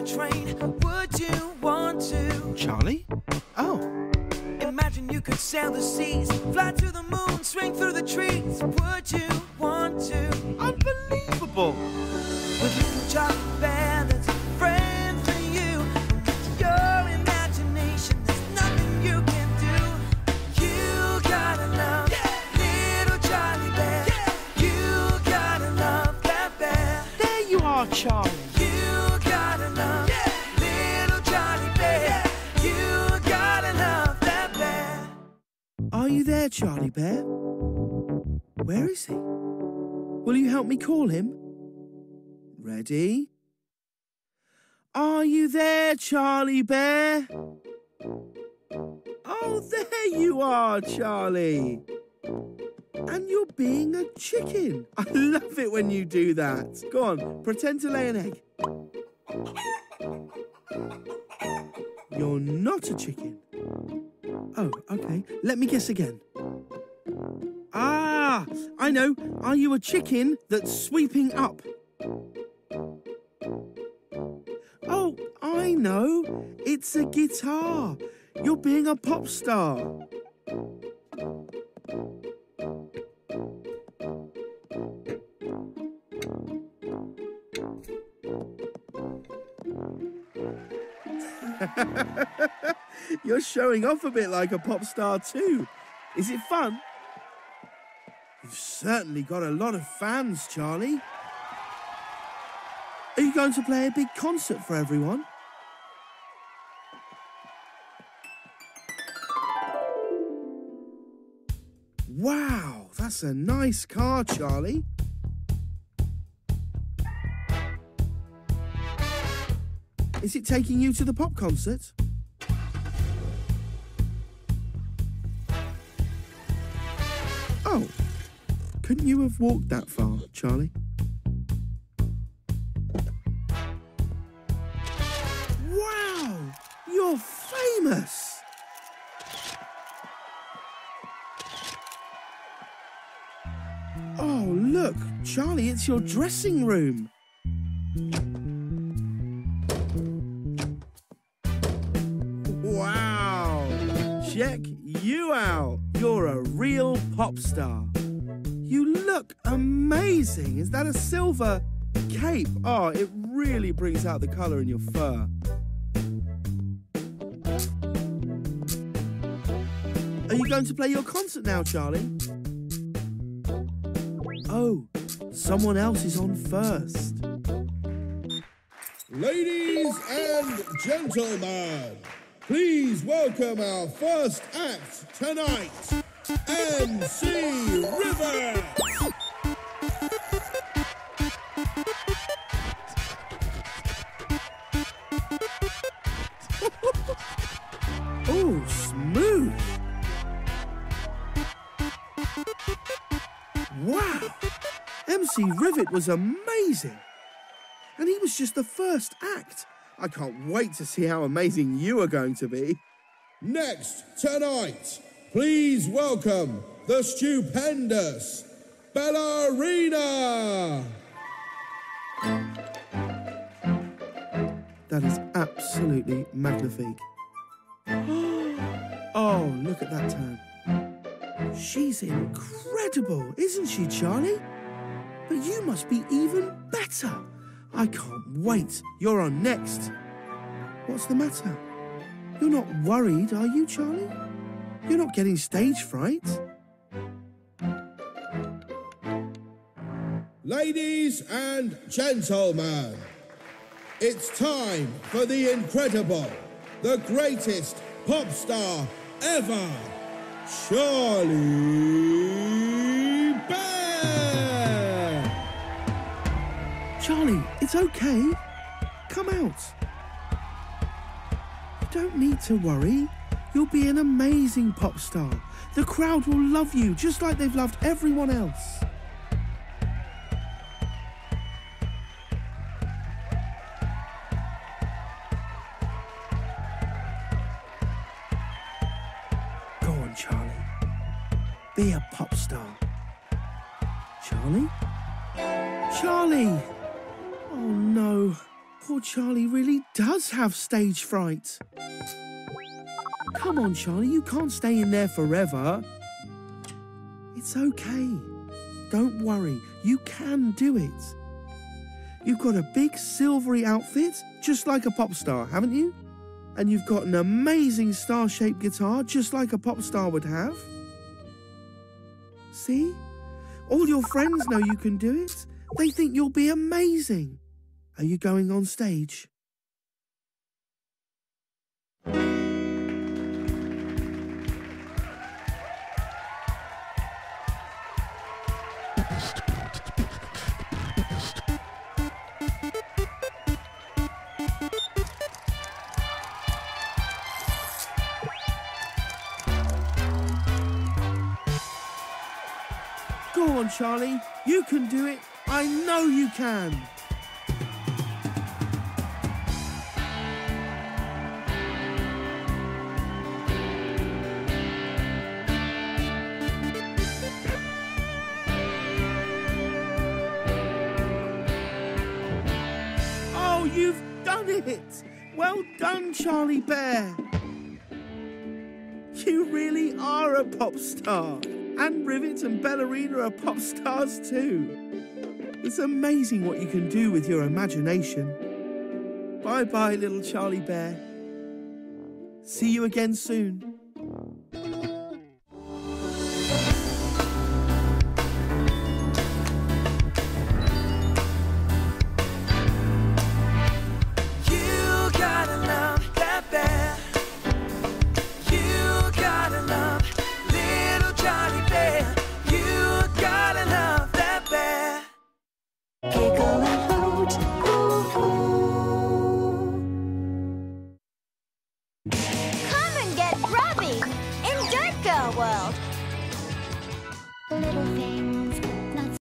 a train. Would you want to? Charlie? Oh, Imagine you could sail the seas, fly to the moon, swing through the trees. Would you want to? unbelievable! Little Charlie Bear that's a friend for you. Your imagination, there's nothing you can do. You gotta love little Charlie Bear. You gotta love that bear. There you are, Charlie. Charlie Bear? Where is he? Will you help me call him? Ready? Are you there, Charlie Bear? Oh, there you are, Charlie. And you're being a chicken. I love it when you do that. Go on, pretend to lay an egg. You're not a chicken. Oh, okay. Let me guess again. Ah, I know. Are you a chicken that's sweeping up? Oh, I know. It's a guitar. You're being a pop star. You're showing off a bit like a pop star too. Is it fun? You've certainly got a lot of fans, Charlie. Are you going to play a big concert for everyone? Wow, that's a nice car, Charlie. Is it taking you to the pop concert? Oh, couldn't you have walked that far, Charlie? Wow, you're famous! Oh, look, Charlie, it's your dressing room. Wow! Check you out. You're a real pop star. You look amazing. Is that a silver cape? Oh, it really brings out the colour in your fur. Are you going to play your concert now, Charlie? Oh, someone else is on first. Ladies and gentlemen, please welcome our first act tonight, MC. Wow. MC Rivet was amazing. And he was just the first act. I can't wait to see how amazing you are going to be. Next tonight, please welcome the stupendous Ballerina. That is absolutely magnifique. Oh, look at that turn. She's incredible, isn't she, Charlie? But you must be even better. I can't wait. You're on next. What's the matter? You're not worried, are you, Charlie? You're not getting stage fright? Ladies and gentlemen, it's time for the incredible, the greatest pop star ever, Charlie Bear. Charlie, it's okay. Come out. You don't need to worry. You'll be an amazing pop star. The crowd will love you just like they've loved everyone else. Be a pop star. Charlie? Charlie! Oh no, Poor Charlie really does have stage fright. Come on, Charlie, you can't stay in there forever. It's okay. Don't worry, you can do it. You've got a big silvery outfit, just like a pop star, haven't you? And you've got an amazing star shaped guitar, just like a pop star would have. See? All your friends know you can do it. They think you'll be amazing. Are you going on stage? Go on, Charlie. You can do it. I know you can. Oh, you've done it! Well done, Charlie Bear. You really are a pop star. And Rivet and Ballerina are pop stars too. It's amazing what you can do with your imagination. Bye bye, little Charlie Bear. See you again soon. And